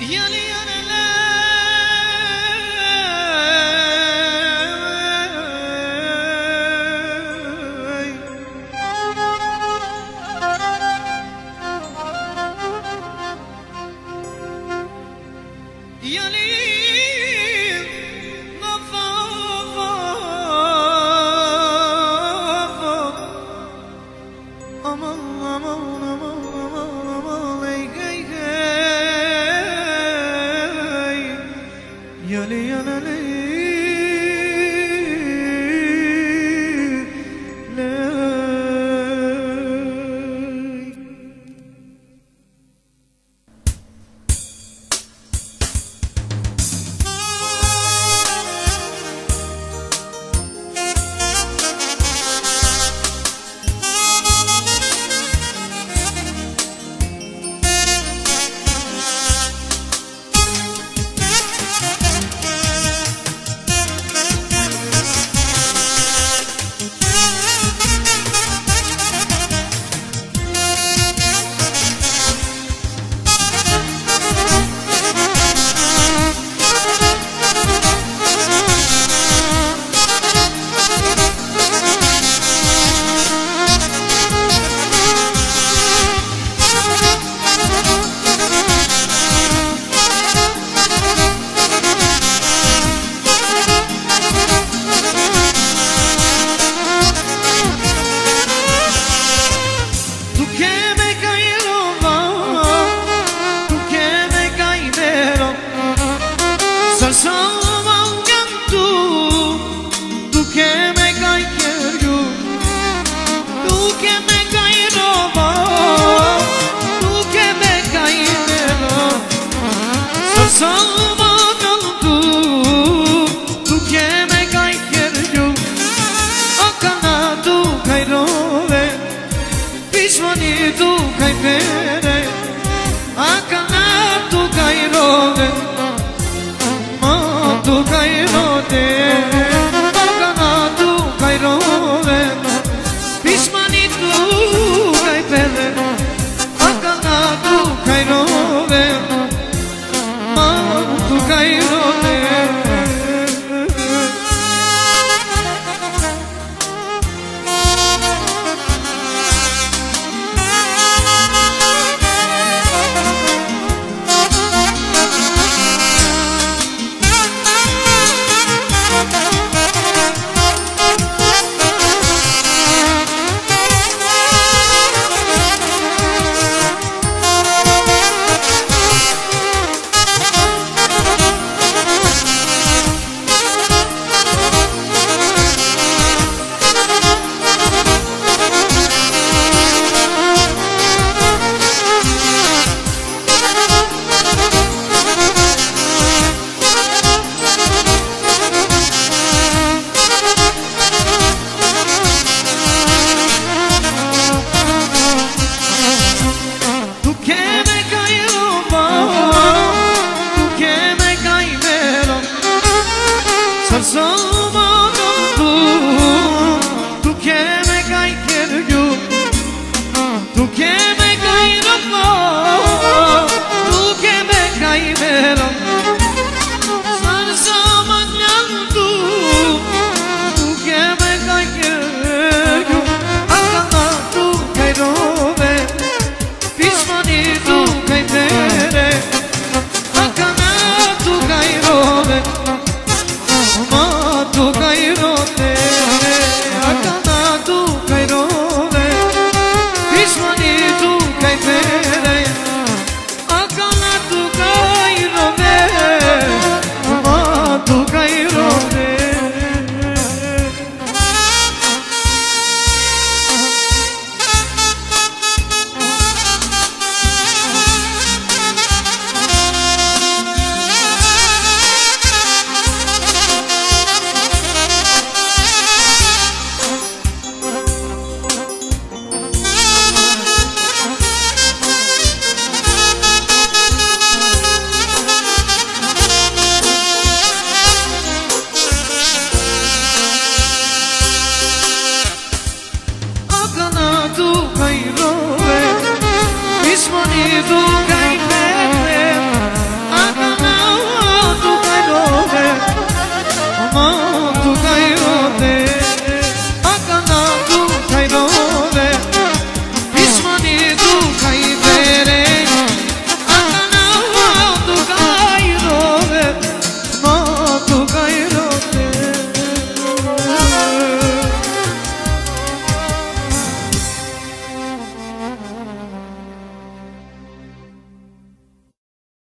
yanı yanına Yeli yeli razão. kaj love Mi smo ni duga i petle A na malo duga i love Oh, oh,